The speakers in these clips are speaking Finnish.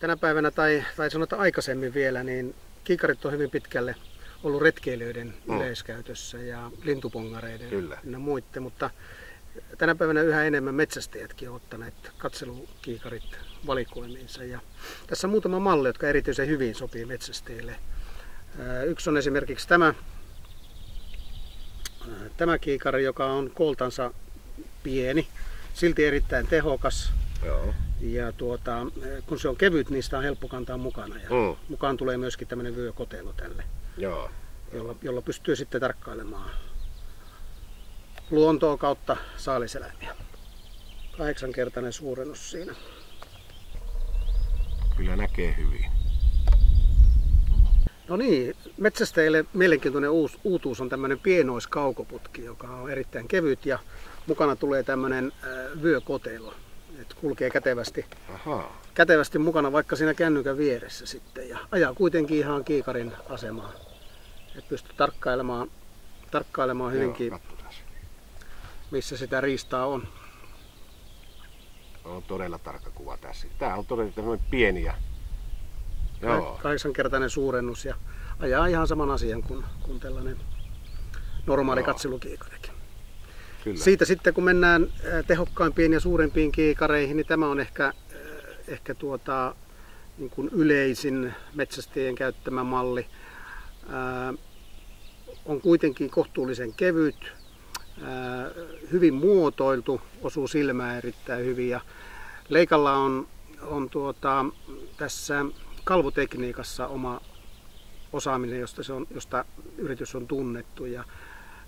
tänä päivänä tai, tai sanotaan aikaisemmin vielä, niin kiikarit on hyvin pitkälle ollut retkeilijöiden mm. yleiskäytössä ja lintupongareiden Kyllä. ja muiden, mutta tänä päivänä yhä enemmän metsästäjätkin ovat ottaneet katselukiikarit valikoimiinsa. Ja tässä on muutama malli, jotka erityisen hyvin sopii metsästäjille. Yksi on esimerkiksi tämä, tämä kiikari, joka on kooltansa pieni, silti erittäin tehokas. Joo. Ja tuota, kun se on kevyt, niin sitä on helppo kantaa mukana. Ja Mm. mukaan tulee myöskin tämmöinen vyökotelo tälle, Joo. jolla, jolla pystyy sitten tarkkailemaan luontoa kautta saaliseläimiä. Kahdeksankertainen suurennus siinä. Kyllä näkee hyvin. No niin, metsästäjille mielenkiintoinen uus, uutuus on tämmöinen pienoiskaukoputki, joka on erittäin kevyt ja mukana tulee tämmöinen äh, vyökotelo. Että kulkee kätevästi, Ahaa. kätevästi mukana vaikka siinä kännykän vieressä sitten ja ajaa kuitenkin ihan kiikarin asemaan. Että pystyy tarkkailemaan, tarkkailemaan hyvinkin, Joo, missä sitä riistaa on. On todella tarkka kuva tässä. Tää on todella tämmöinen pieni ja... Joo. Kahdeksankertainen suurennus ja ajaa ihan saman asian kuin, kuin tällainen normaali Joo. katselukiikarikin. Kyllä. Siitä sitten kun mennään tehokkaimpiin ja suurempiin kiikareihin, niin tämä on ehkä, ehkä tuota, niin kuin yleisin metsästäjien käyttämä malli. On kuitenkin kohtuullisen kevyt, hyvin muotoiltu, osuu silmään erittäin hyvin. Ja Leikalla on, on tuota, tässä kalvotekniikassa oma osaaminen, josta, se on, josta yritys on tunnettu. Ja,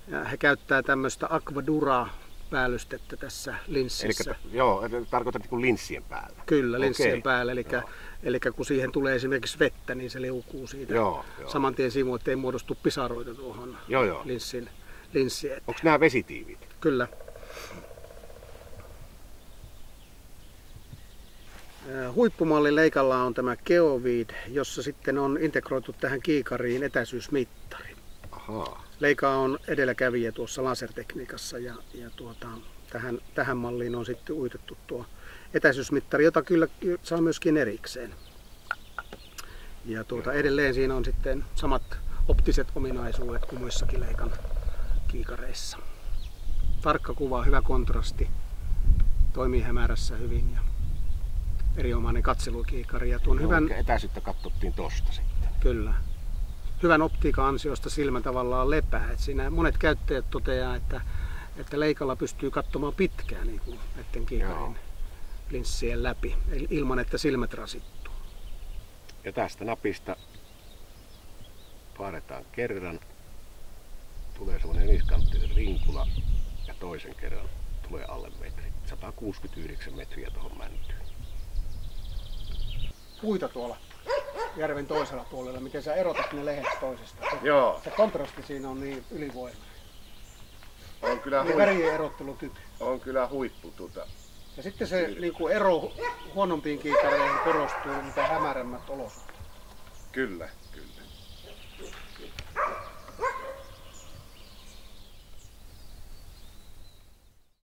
ja he käyttää tämmöistä Aquadura päällystettä tässä Eli linssissä. joo, eli tarkoitat niin linssien päällä. Kyllä, linssien Okei. päällä. Eli, Joo. eli kun siihen tulee esimerkiksi vettä, niin se liukuu siitä Joo, joo. saman tien sivuun, ettei muodostu pisaroita tuohon Joo, joo. linssin, linssiin. Onko nämä vesitiivit? Kyllä. Huippumalli Leikalla on tämä Geovid, jossa sitten on integroitu tähän kiikariin etäisyysmittari. Ahaa. Leika on edelläkävijä tuossa lasertekniikassa ja, ja tuota, tähän, tähän malliin on sitten uitettu tuo etäisyysmittari, jota kyllä saa myöskin erikseen. Ja tuota, edelleen siinä on sitten samat optiset ominaisuudet kuin muissakin Leikan kiikareissa. Tarkka kuva, hyvä kontrasti, toimii hämärässä hyvin ja erinomainen katselukiikari. Ja tuon hyvän, Hyvän... Etäisyyttä katsottiin tosta sitten. Kyllä. Hyvän optiikan ansiosta silmä tavallaan lepää. Et siinä monet käyttäjät toteaa, että, että leikalla pystyy katsomaan pitkään niin kuin näiden kiikarin linssien läpi, eli ilman että silmät rasittuu. Ja tästä napista paaretaan kerran. Tulee semmoinen niskanttinen rinkula ja toisen kerran tulee alle metri. 169 metriä tuohon mäntyyn. Puita tuolla järven toisella puolella, miten sä erotat ne lehdet toisistaan. Se, Joo, se kontrasti siinä on niin ylivoimainen. on kyllä, Niin värien erottelukyky. on kyllä huippu tuota. Ja sitten se niin kuin ero huonompiin kiikareihin korostuu, mitä hämärämmät olosuhteet. Kyllä.